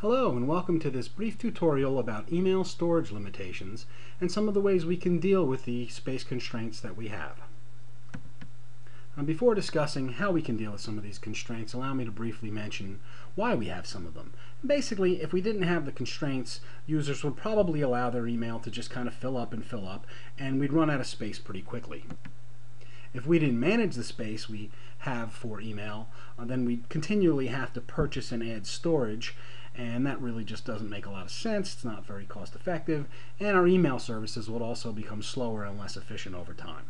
Hello and welcome to this brief tutorial about email storage limitations and some of the ways we can deal with the space constraints that we have. Now before discussing how we can deal with some of these constraints, allow me to briefly mention why we have some of them. Basically, if we didn't have the constraints, users would probably allow their email to just kind of fill up and fill up, and we'd run out of space pretty quickly. If we didn't manage the space we have for email, uh, then we continually have to purchase and add storage, and that really just doesn't make a lot of sense. It's not very cost effective, and our email services will also become slower and less efficient over time.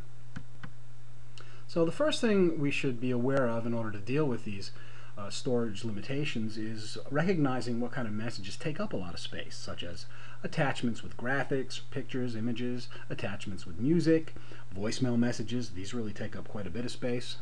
So the first thing we should be aware of in order to deal with these uh, storage limitations is recognizing what kind of messages take up a lot of space, such as attachments with graphics, pictures, images, attachments with music, voicemail messages. These really take up quite a bit of space.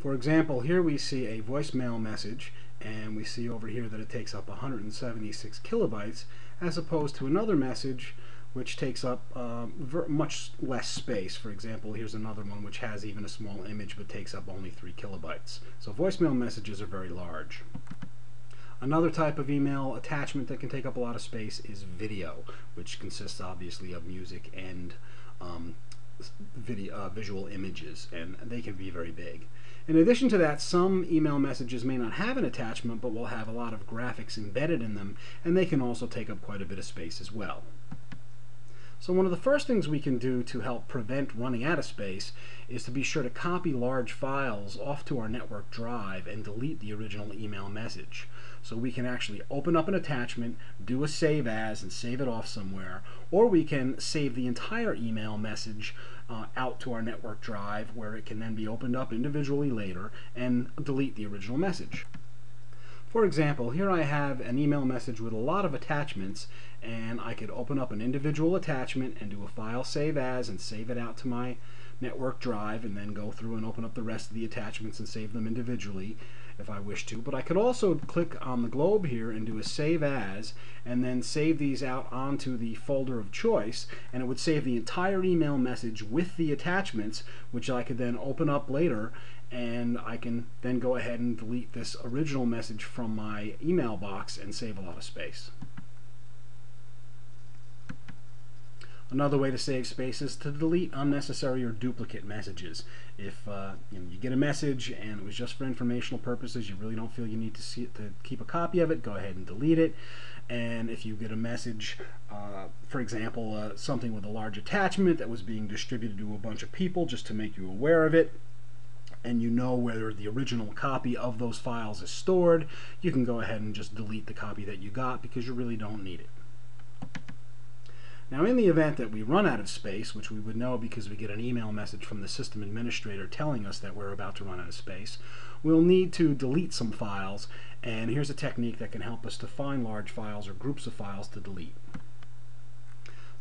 For example, here we see a voicemail message and we see over here that it takes up 176 kilobytes as opposed to another message which takes up uh, much less space. For example, here's another one which has even a small image but takes up only 3 kilobytes. So voicemail messages are very large. Another type of email attachment that can take up a lot of space is video, which consists obviously of music and um, video, uh, visual images, and they can be very big. In addition to that, some email messages may not have an attachment, but will have a lot of graphics embedded in them, and they can also take up quite a bit of space as well. So one of the first things we can do to help prevent running out of space is to be sure to copy large files off to our network drive and delete the original email message. So we can actually open up an attachment, do a save as, and save it off somewhere, or we can save the entire email message uh, out to our network drive where it can then be opened up individually later and delete the original message. For example, here I have an email message with a lot of attachments and I could open up an individual attachment and do a file save as and save it out to my network drive and then go through and open up the rest of the attachments and save them individually if I wish to. But I could also click on the globe here and do a save as and then save these out onto the folder of choice and it would save the entire email message with the attachments which I could then open up later and I can then go ahead and delete this original message from my email box and save a lot of space. Another way to save space is to delete unnecessary or duplicate messages. If uh, you, know, you, get a message and it was just for informational purposes, you really don't feel you need to see to keep a copy of it, go ahead and delete it. And if you get a message, uh, for example, uh, something with a large attachment that was being distributed to a bunch of people just to make you aware of it, and you know where the original copy of those files is stored, you can go ahead and just delete the copy that you got because you really don't need it. Now in the event that we run out of space, which we would know because we get an email message from the system administrator telling us that we're about to run out of space, we'll need to delete some files and here's a technique that can help us to find large files or groups of files to delete.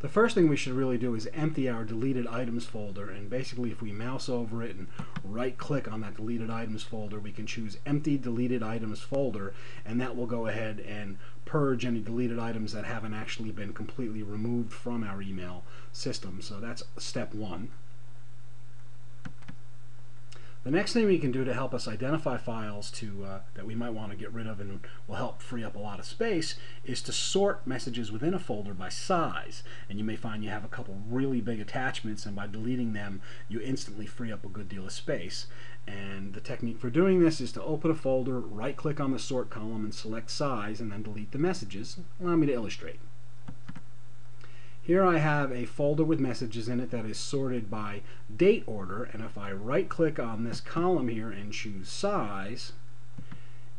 The first thing we should really do is empty our deleted items folder and basically if we mouse over it and right click on that deleted items folder we can choose empty deleted items folder and that will go ahead and purge any deleted items that haven't actually been completely removed from our email system. So that's step one. The next thing we can do to help us identify files to uh, that we might want to get rid of and will help free up a lot of space is to sort messages within a folder by size. And you may find you have a couple really big attachments and by deleting them you instantly free up a good deal of space. And the technique for doing this is to open a folder, right click on the sort column and select size and then delete the messages. Allow me to illustrate. Here I have a folder with messages in it that is sorted by date order and if I right click on this column here and choose size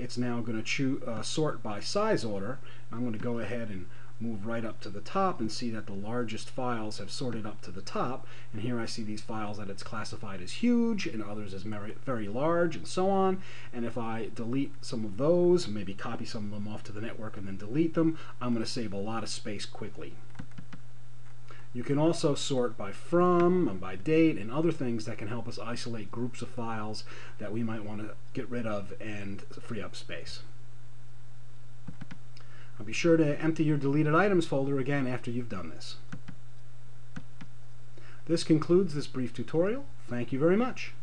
it's now going to uh, sort by size order. I'm going to go ahead and move right up to the top and see that the largest files have sorted up to the top and here I see these files that it's classified as huge and others as very large and so on and if I delete some of those maybe copy some of them off to the network and then delete them I'm going to save a lot of space quickly. You can also sort by from and by date and other things that can help us isolate groups of files that we might want to get rid of and free up space. Be sure to empty your deleted items folder again after you've done this. This concludes this brief tutorial. Thank you very much.